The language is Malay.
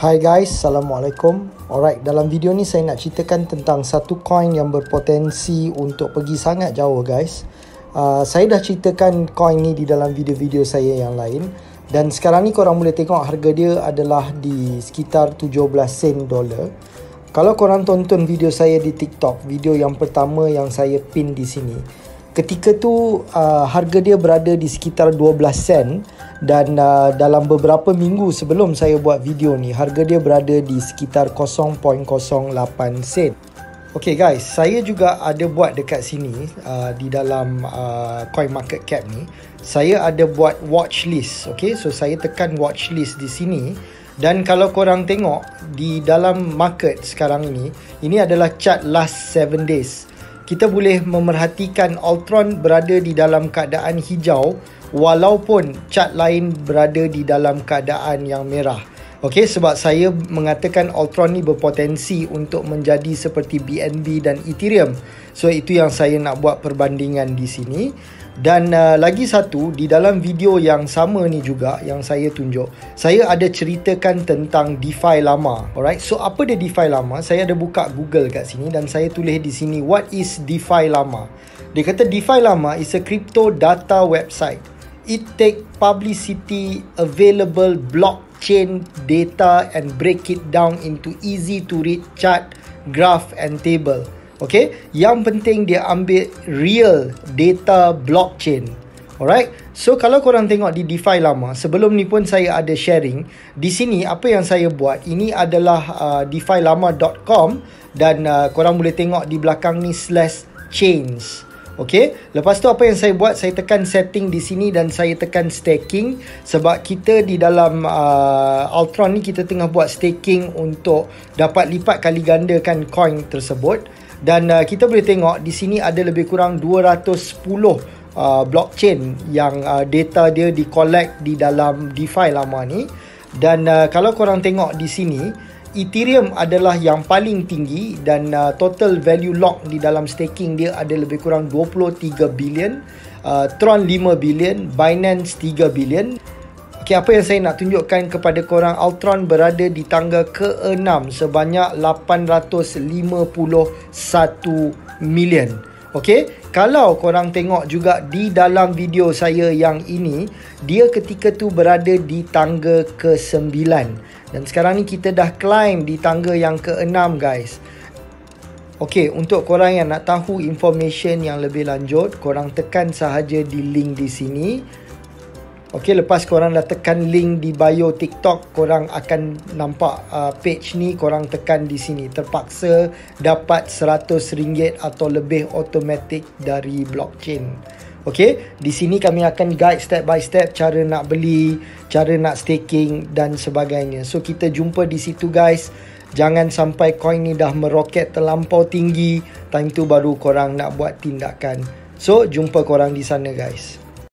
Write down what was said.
Hai guys, Assalamualaikum. Alright, dalam video ni saya nak ceritakan tentang satu coin yang berpotensi untuk pergi sangat jauh guys. Uh, Saya dah ceritakan coin ni di dalam video-video saya yang lain. Dan sekarang ni korang boleh tengok harga dia adalah di sekitar 17 sen dolar Kalau korang tonton video saya di TikTok Video yang pertama yang saya pin di sini. Ketika tu uh, harga dia berada di sekitar 12 sen dan uh, dalam beberapa minggu sebelum saya buat video ni harga dia berada di sekitar 0.08 sen. Okay guys, saya juga ada buat dekat sini uh, di dalam uh, coin market cap ni. Saya ada buat watch list. Okay, so saya tekan watch list di sini. Dan kalau korang tengok di dalam market sekarang ini, ini adalah chart last 7 days. Kita boleh memerhatikan Ultron berada di dalam keadaan hijau walaupun chart lain berada di dalam keadaan yang merah. Okey sebab saya mengatakan Ultron ni berpotensi untuk menjadi seperti BNB dan Ethereum. So itu yang saya nak buat perbandingan di sini. Dan uh, lagi satu di dalam video yang sama ni juga yang saya tunjuk, saya ada ceritakan tentang DeFi lama. Alright. So apa dia DeFi lama? Saya ada buka Google kat sini dan saya tulis di sini what is DeFi lama. Dia kata DeFi lama is a crypto data website it take publicity available blockchain data and break it down into easy to read chart, graph and table. Okay, yang penting dia ambil real data blockchain. Alright, so kalau korang tengok di DeFi lama, sebelum ni pun saya ada sharing. Di sini apa yang saya buat, ini adalah uh, defilama.com dan uh, korang boleh tengok di belakang ni slash chains. Okey, lepas tu apa yang saya buat? Saya tekan setting di sini dan saya tekan staking. Sebab kita di dalam uh, Ultron ni kita tengah buat staking untuk dapat lipat kali gandakan coin tersebut. Dan uh, kita boleh tengok di sini ada lebih kurang 210 uh, blockchain yang uh, data dia di collect di dalam DeFi lama ni. Dan uh, kalau korang tengok di sini Ethereum adalah yang paling tinggi dan uh, total value lock di dalam staking dia ada lebih kurang 23 billion, uh, Tron 5 billion, Binance 3 billion. Okay, apa yang saya nak tunjukkan kepada korang Ultron berada di tangga ke-6 sebanyak 851 million. Okay, kalau korang tengok juga di dalam video saya yang ini, dia ketika tu berada di tangga ke-9. Dan sekarang ni kita dah climb di tangga yang ke-6 guys. Okay, untuk korang yang nak tahu information yang lebih lanjut, korang tekan sahaja di link di sini. Okay, lepas korang dah tekan link di bio TikTok, korang akan nampak uh, page ni, korang tekan di sini. Terpaksa dapat RM100 atau lebih automatic dari blockchain. Okay, di sini kami akan guide step by step cara nak beli, cara nak staking dan sebagainya. So kita jumpa di situ guys. Jangan sampai coin ni dah meroket terlampau tinggi, time tu baru korang nak buat tindakan. So jumpa korang di sana guys.